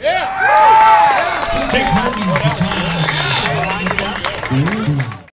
Yeah. Take part in the time.